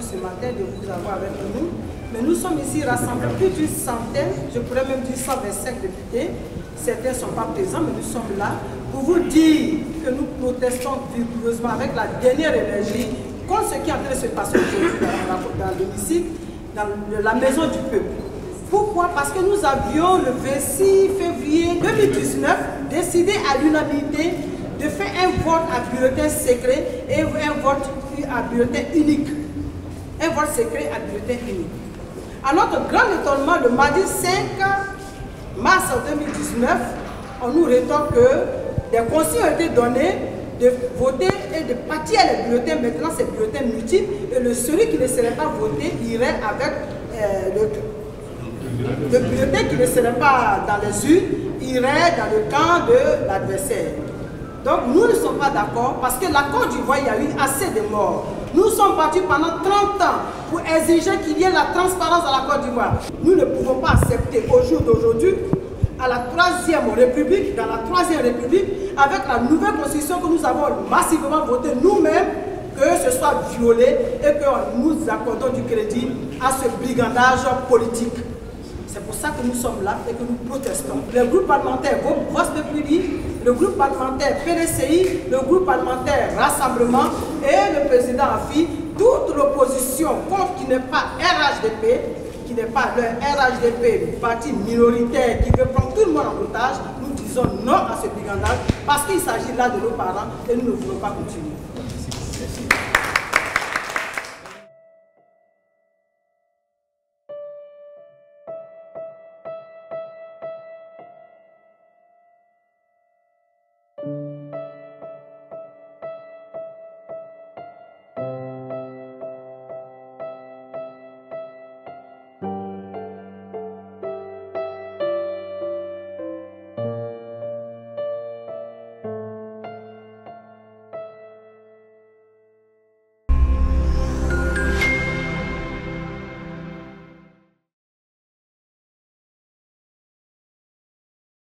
ce matin de vous avoir avec nous. Mais nous sommes ici rassemblés plus d'une centaine, je pourrais même dire 125 députés. Certains ne sont pas présents, mais nous sommes là pour vous dire que nous protestons vigoureusement avec la dernière énergie contre ce qui est en train de se passer aujourd'hui dans, dans l'hémicycle, dans la maison du peuple. Pourquoi? Parce que nous avions le 26 février 2019 décidé à l'unanimité de faire un vote à bulletin secret et un vote à bulletin unique. Un vote secret à bulletin unique. À notre grand étonnement, le mardi 5 mars 2019, on nous rétorque que des consignes ont été données de voter et de partir les bulletins. Maintenant, ces bulletins multiples et le celui qui ne serait pas voté irait avec euh, le le bulletin qui ne serait pas dans les urnes irait dans le camp de l'adversaire. Donc nous ne sommes pas d'accord parce que la Côte d'Ivoire, il y a eu assez de morts. Nous sommes partis pendant 30 ans pour exiger qu'il y ait la transparence dans la Côte d'Ivoire. Nous ne pouvons pas accepter au jour d'aujourd'hui, à la troisième république, dans la troisième république, avec la nouvelle constitution que nous avons massivement votée nous-mêmes, que ce soit violé et que nous accordons du crédit à ce brigandage politique. C'est pour ça que nous sommes là et que nous protestons. Le groupe parlementaire Vox Populi, le groupe parlementaire PDCI, le groupe parlementaire Rassemblement et le président AFI, toute l'opposition contre qui n'est pas RHDP, qui n'est pas le RHDP, parti minoritaire qui veut prendre tout le monde en otage, nous disons non à ce brigandage parce qu'il s'agit là de nos parents et nous ne voulons pas continuer.